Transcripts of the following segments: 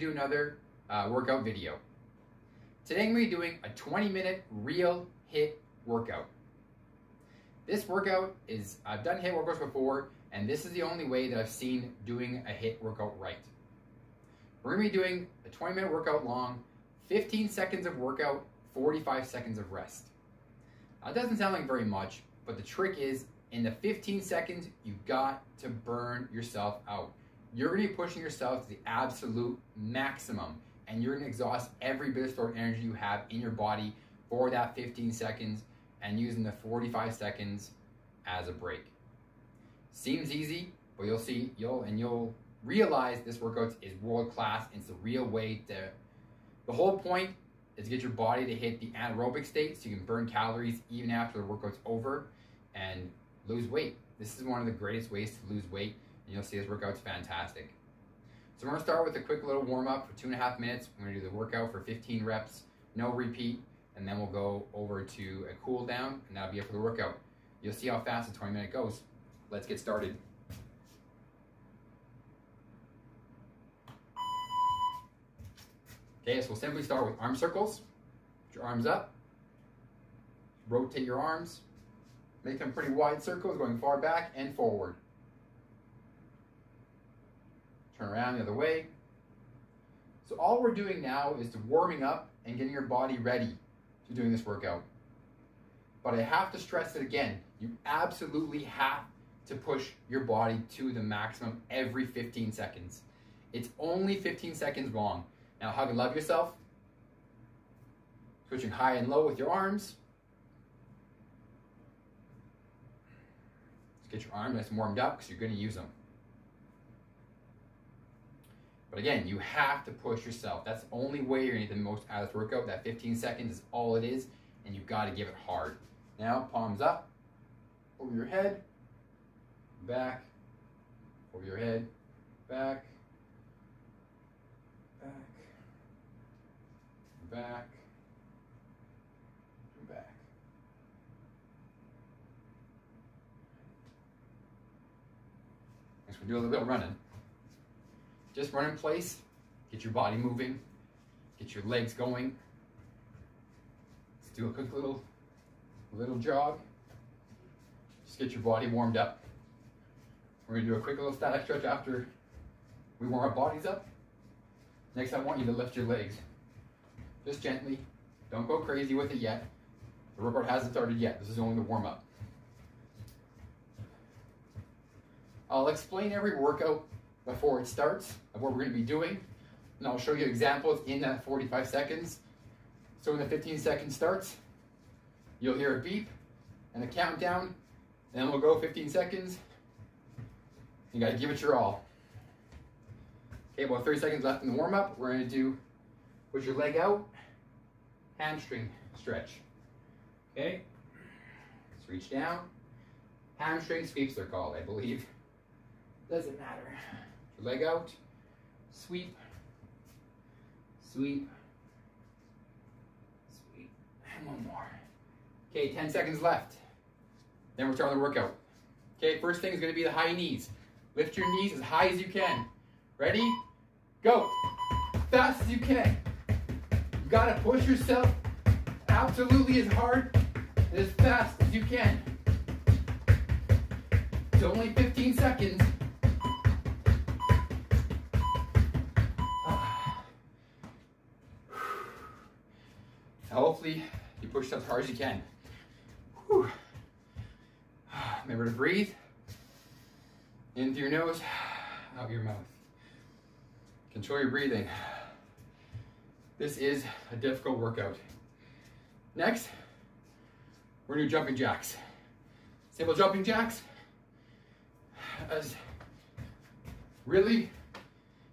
do another uh, workout video. Today I'm going to be doing a 20 minute real HIIT workout. This workout is, I've done HIIT workouts before, and this is the only way that I've seen doing a HIIT workout right. We're going to be doing a 20 minute workout long, 15 seconds of workout, 45 seconds of rest. Now, doesn't sound like very much, but the trick is in the 15 seconds, you got to burn yourself out. You're gonna be pushing yourself to the absolute maximum and you're gonna exhaust every bit of stored energy you have in your body for that 15 seconds and using the 45 seconds as a break. Seems easy, but you'll see, you'll, and you'll realize this workout is world class. It's the real way to, the whole point is to get your body to hit the anaerobic state so you can burn calories even after the workout's over and lose weight. This is one of the greatest ways to lose weight, and you'll see this workout's fantastic. So we're gonna start with a quick little warm up for two and a half minutes. We're gonna do the workout for 15 reps, no repeat, and then we'll go over to a cool down, and that'll be it for the workout. You'll see how fast the 20 minute goes. Let's get started. Okay, so we'll simply start with arm circles. Put your arms up. Rotate your arms. Make them pretty wide circles going far back and forward. Turn around the other way. So all we're doing now is to warming up and getting your body ready to doing this workout. But I have to stress it again. You absolutely have to push your body to the maximum every 15 seconds. It's only 15 seconds long. Now hug and love yourself. Switching high and low with your arms. Let's Get your arm nice and warmed up because you're going to use them. But again, you have to push yourself. That's the only way you're going to get the most out of this workout. That 15 seconds is all it is, and you've got to give it hard. Now, palms up, over your head, back, over your head, back, back, back, back. Next, do a little bit of running. Just run in place, get your body moving, get your legs going. Let's do a quick little, little jog. Just get your body warmed up. We're gonna do a quick little static stretch after we warm our bodies up. Next, I want you to lift your legs. Just gently. Don't go crazy with it yet. The workout hasn't started yet. This is only the warm up. I'll explain every workout before it starts of what we're going to be doing. And I'll show you examples in that 45 seconds. So when the 15 seconds starts, you'll hear a beep and a countdown. Then we'll go 15 seconds. You got to give it your all. Okay, about 30 seconds left in the warm up. We're going to do push your leg out, hamstring stretch. Okay, let's reach down. Hamstring sweeps, they're called, I believe. Doesn't matter. Leg out, sweep, sweep, sweep, and one more. Okay, 10 seconds left. Then we're starting the workout. Okay, first thing is gonna be the high knees. Lift your knees as high as you can. Ready? Go. Fast as you can. You gotta push yourself absolutely as hard and as fast as you can. It's only 15 seconds. Hopefully you push as hard as you can. Whew. Remember to breathe. In through your nose, out your mouth. Control your breathing. This is a difficult workout. Next, we're gonna do jumping jacks. Simple jumping jacks. As really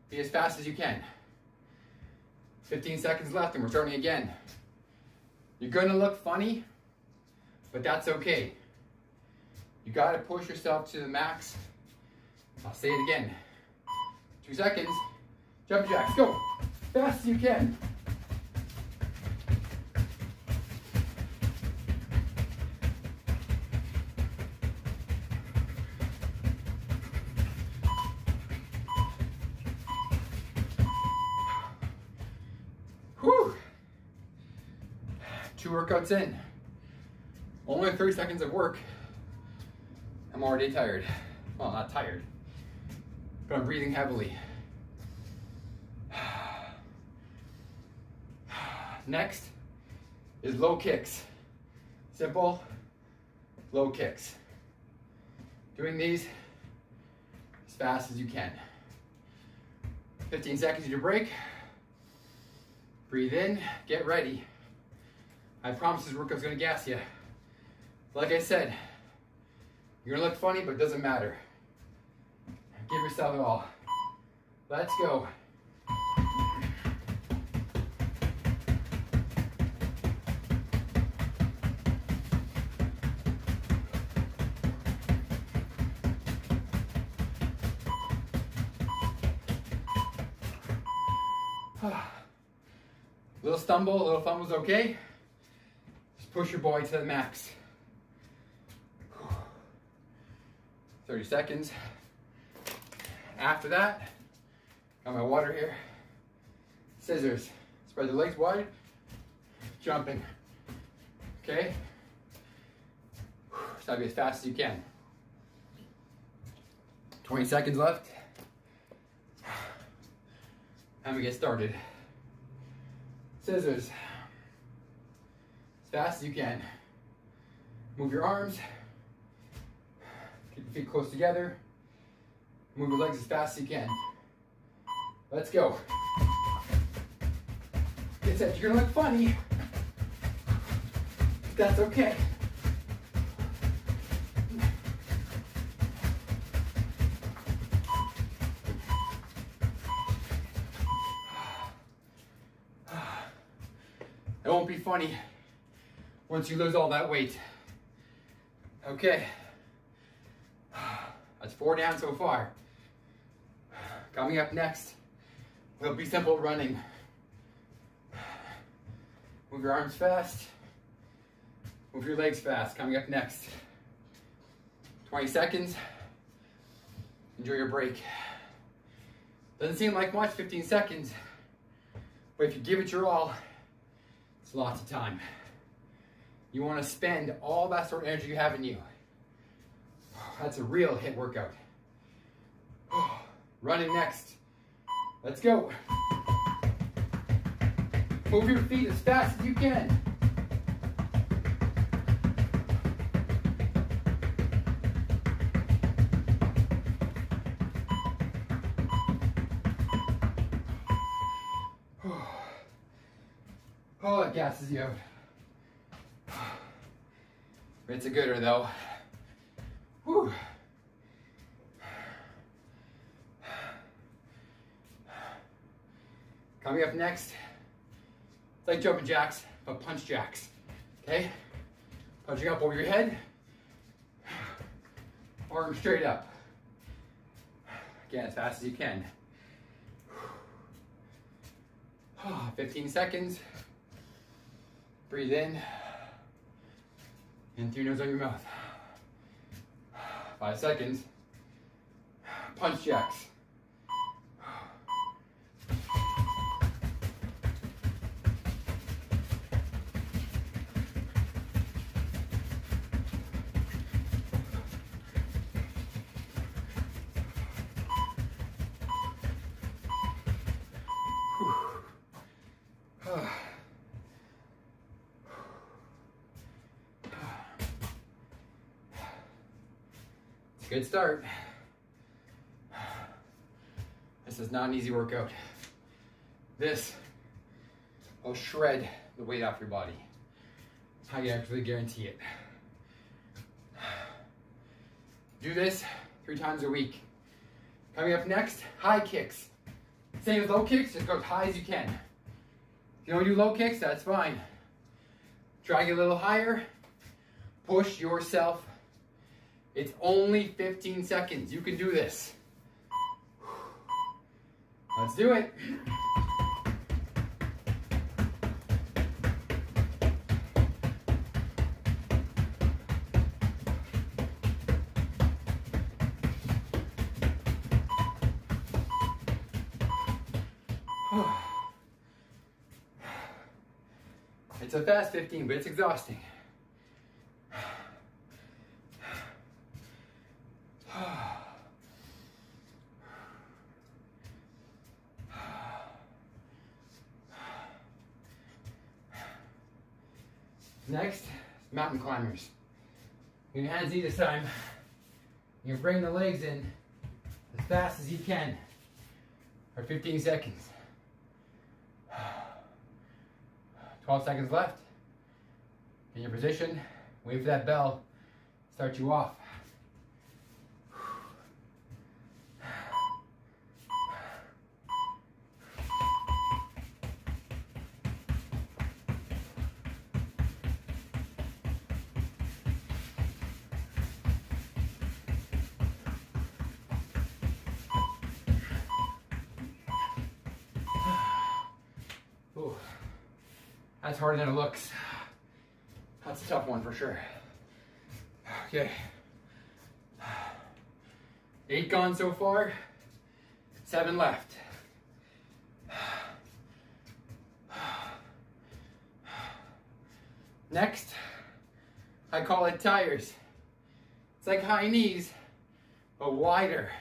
be as fast as you can. 15 seconds left and we're starting again. You're gonna look funny, but that's okay. You gotta push yourself to the max. I'll say it again. Two seconds. Jump jacks, go. Fast as you can. Workouts in. Only 30 seconds of work. I'm already tired. Well, not tired, but I'm breathing heavily. Next is low kicks. Simple, low kicks. Doing these as fast as you can. 15 seconds to break. Breathe in, get ready. I promise this workout's gonna gas you. Like I said, you're gonna look funny, but it doesn't matter. Give yourself it all. Let's go. little stumble, a little fumble's okay. Push your boy to the max. 30 seconds. After that, got my water here. Scissors. Spread the legs wide. Jumping. Okay? Try to be as fast as you can. 20 seconds left. And we get started. Scissors. As fast as you can. Move your arms. Keep your feet close together. Move your legs as fast as you can. Let's go. Get set. You're gonna look funny. That's okay. It won't be funny once you lose all that weight. Okay. That's four down so far. Coming up next, will be simple running. Move your arms fast. Move your legs fast. Coming up next. 20 seconds. Enjoy your break. Doesn't seem like much, 15 seconds. But if you give it your all, it's lots of time. You want to spend all that sort of energy you have in you. That's a real HIIT workout. Running next. Let's go. Move your feet as fast as you can. Oh, it gasses you out. It's a gooder though. Whew. Coming up next, it's like jumping jacks, but punch jacks. Okay? Punching up over your head, arm straight up. Again, as fast as you can. Ah, 15 seconds. Breathe in. In through nose on your mouth. Five seconds. Punch jacks. Good start. This is not an easy workout. This will shred the weight off your body. I can actually guarantee it. Do this three times a week. Coming up next, high kicks. Same with low kicks, just go as high as you can. If you don't do low kicks, that's fine. Try to get a little higher. Push yourself it's only 15 seconds. You can do this. Let's do it. It's a fast 15, but it's exhausting. Your hands knee this time. You bring the legs in as fast as you can for 15 seconds. 12 seconds left. In your position, wait for that bell, start you off. That's harder than it looks. That's a tough one for sure. Okay. Eight gone so far, seven left. Next, I call it tires. It's like high knees, but wider.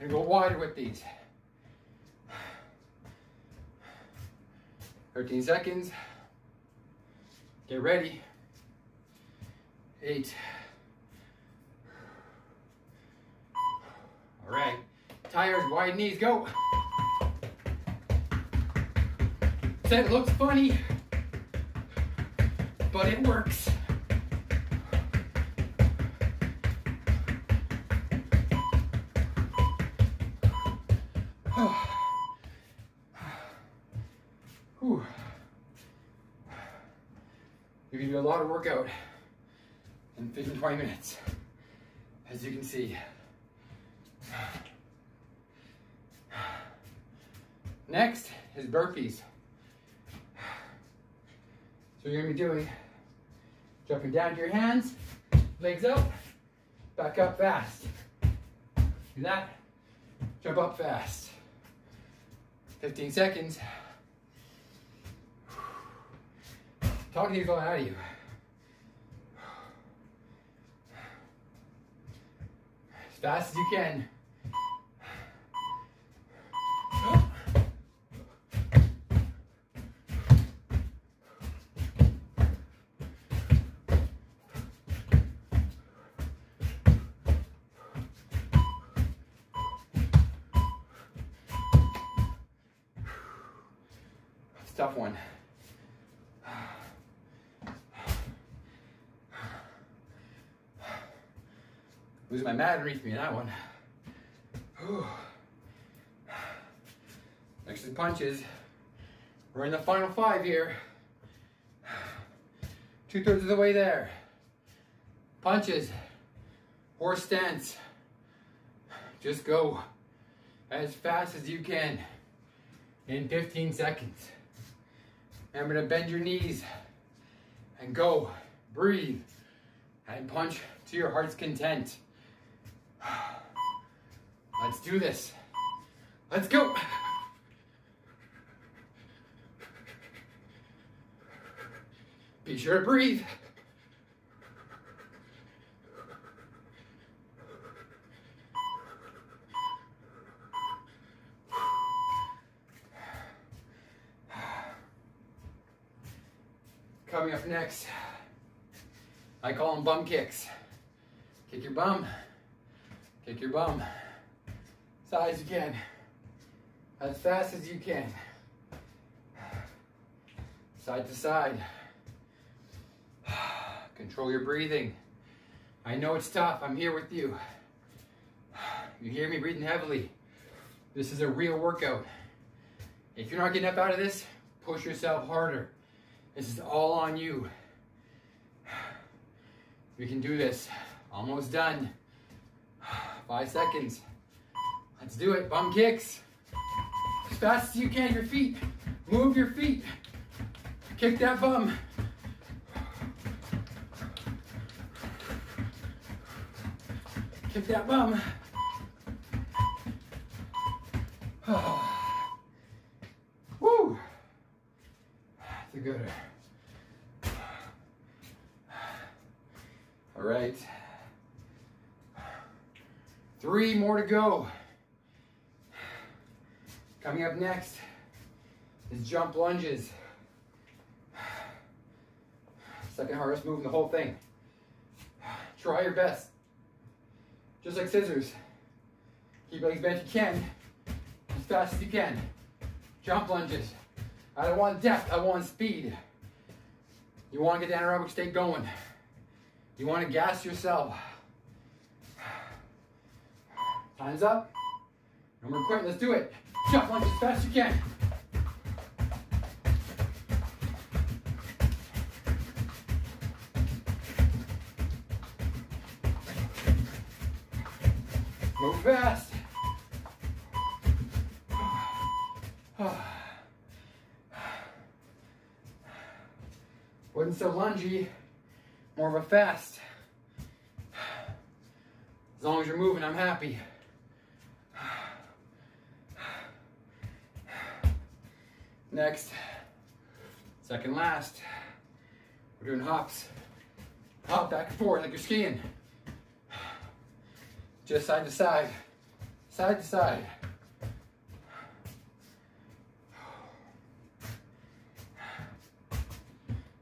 And go wider with these. 13 seconds. Get ready. Eight. All right. Tires, wide knees, go. Said it looks funny, but it works. A lot of workout in 15, 20 minutes, as you can see. Next is burpees. So you're gonna be doing, jumping down to your hands, legs up, back up fast. Do that, jump up fast. 15 seconds. Talking to you going out of you. As fast as you can. It's tough one. Losing my mat underneath me in that one. Next is punches. We're in the final five here. Two thirds of the way there. Punches. Horse stance. Just go as fast as you can in 15 seconds. Remember to bend your knees and go. Breathe and punch to your heart's content. Let's do this. Let's go. Be sure to breathe. Coming up next, I call them bum kicks. Kick your bum. Kick your bum. You can. As fast as you can. Side to side. Control your breathing. I know it's tough. I'm here with you. You hear me breathing heavily. This is a real workout. If you're not getting up out of this, push yourself harder. This is all on you. We can do this. Almost done. Five seconds. Let's do it. Bum kicks. As fast as you can, your feet. Move your feet. Kick that bum. Kick that bum. Woo. All right. Three more to go. Coming up next is jump lunges. Second hardest move in the whole thing. Try your best. Just like scissors. Keep legs bent you can. As fast as you can. Jump lunges. I don't want depth, I want speed. You want to get the anaerobic state going. You want to gas yourself. Time's up. No more quitting, let's do it. Jump lunge as fast as you can. Move fast. Wasn't so lungy, more of a fast. As long as you're moving, I'm happy. Next, second last, we're doing hops. Hop back and forth like you're skiing. Just side to side, side to side.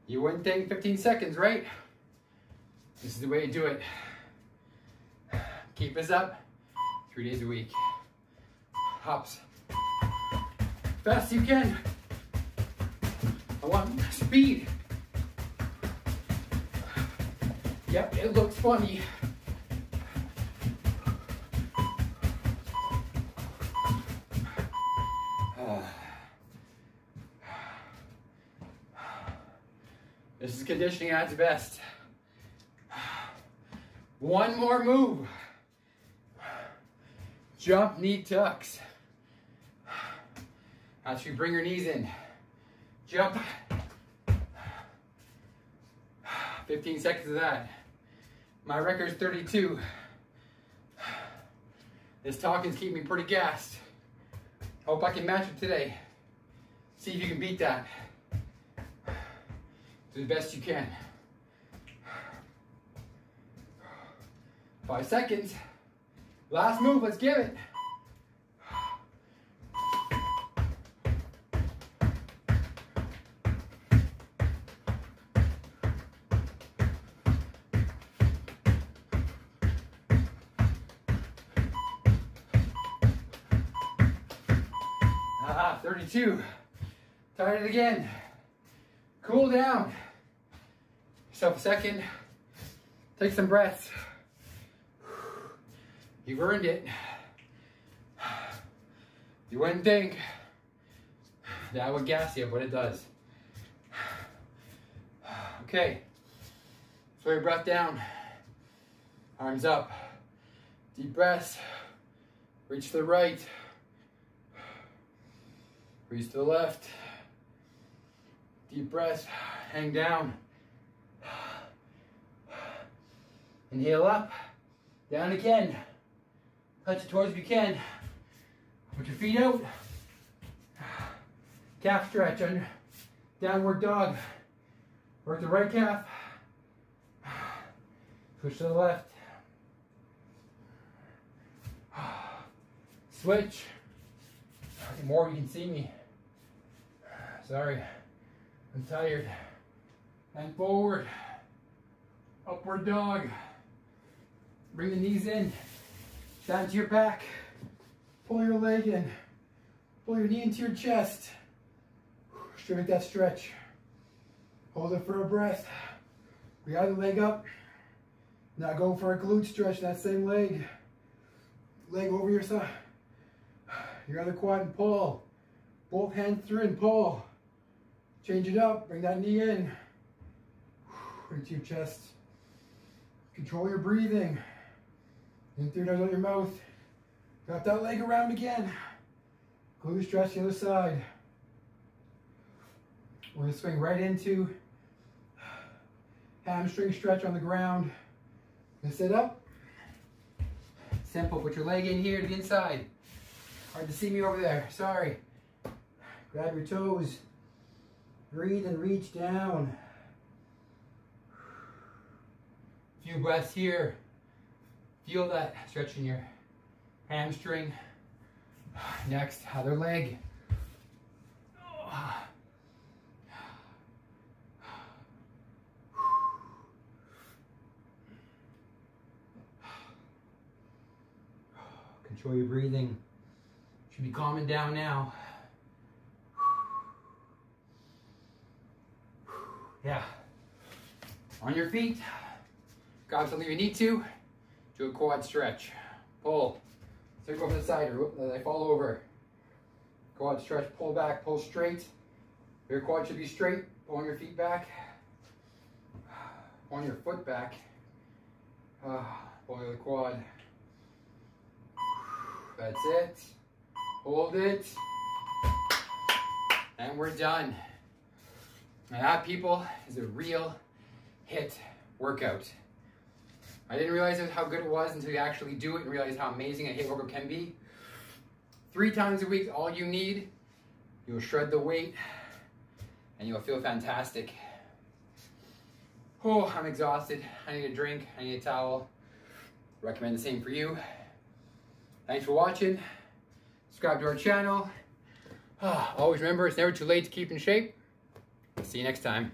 You wouldn't think 15 seconds, right? This is the way to do it. Keep us up three days a week. Hops. Fast you can. Want speed. Yep, it looks funny. This is conditioning at its best. One more move. Jump knee tucks. As you bring your knees in. Jump. 15 seconds of that. My record is 32. This talking's keeping me pretty gassed. Hope I can match it today. See if you can beat that. Do the best you can. Five seconds. Last move, let's give it. 32. Tired it again. Cool down. Yourself a second. Take some breaths. You've earned it. You wouldn't think that would gas you, but it does. Okay. Slow your breath down. Arms up. Deep breaths. Reach to the right. Reach to the left. Deep breath, Hang down. Inhale up. Down again. Touch it towards if you can. Put your feet out. Calf stretch under downward dog. Work the right calf. Push to the left. Switch. More you can see me. Sorry. I'm tired. And forward. Upward dog. Bring the knees in. Down to your back. Pull your leg in. Pull your knee into your chest. Straight that stretch. Hold it for a breath. We got the leg up. Now go for a glute stretch, that same leg. Leg over your side. Your other quad and pull. Both hands through and pull. Change it up, bring that knee in. Into your chest. Control your breathing. In through nose out your mouth. Got that leg around again. Glute stretch the other side. We're gonna swing right into hamstring stretch on the ground. Gonna sit up. Simple, put your leg in here to the inside. Hard to see me over there, sorry. Grab your toes. Breathe and reach down. A few breaths here. Feel that stretch in your hamstring. Next, other leg. Control your breathing. Should be calming down now. Yeah. On your feet. Grab something you need to. Do a quad stretch. Pull. Go to the side or then I fall over. Quad stretch, pull back, pull straight. Your quad should be straight. Pulling your feet back. Pulling your foot back. Uh, pull the quad. That's it. Hold it. And we're done. And that, people, is a real HIIT workout. I didn't realize how good it was until you actually do it and realize how amazing a HIIT workout can be. Three times a week, all you need. You'll shred the weight and you'll feel fantastic. Oh, I'm exhausted. I need a drink. I need a towel. Recommend the same for you. Thanks for watching. Subscribe to our channel. Ah, always remember, it's never too late to keep in shape. See you next time.